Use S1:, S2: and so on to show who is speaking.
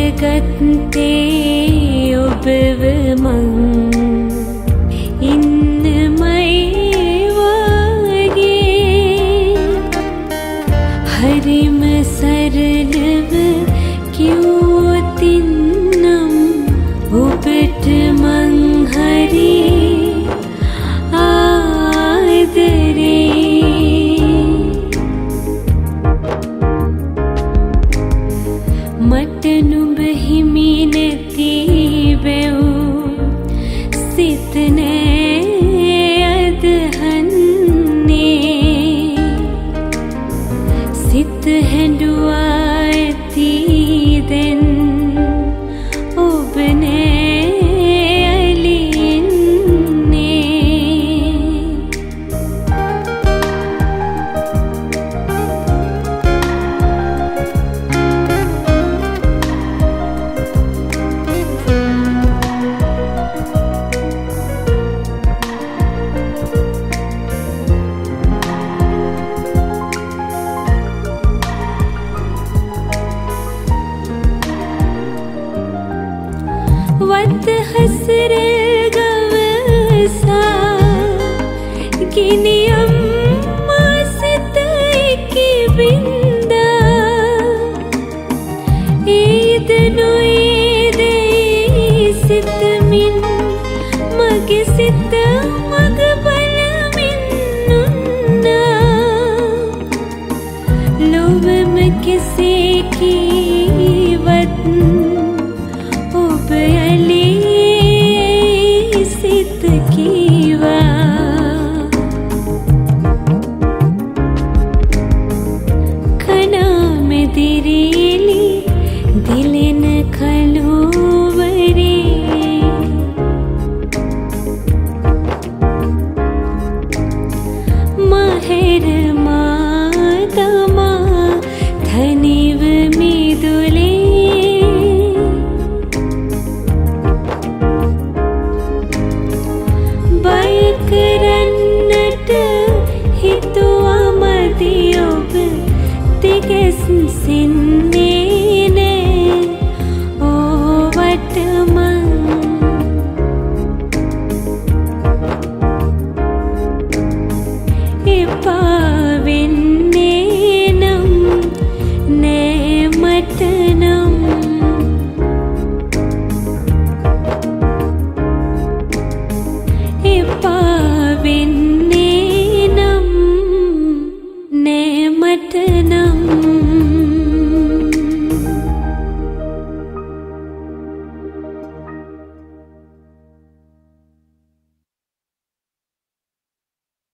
S1: කරගත්තේ ඔබවමං ඉන්නමයිවාගේ හරිම සරලව කිව්වතින් बहि मीनती बेऊ सितने වත හසර ගවසා. ගිනියම් මාසිතයිකි බින්දා. ඒද නොඒදයි සිතමින් මගේ සිත මග තිගෙස්සින්නේ නෑ ඕවටමං. එපාවෙන්න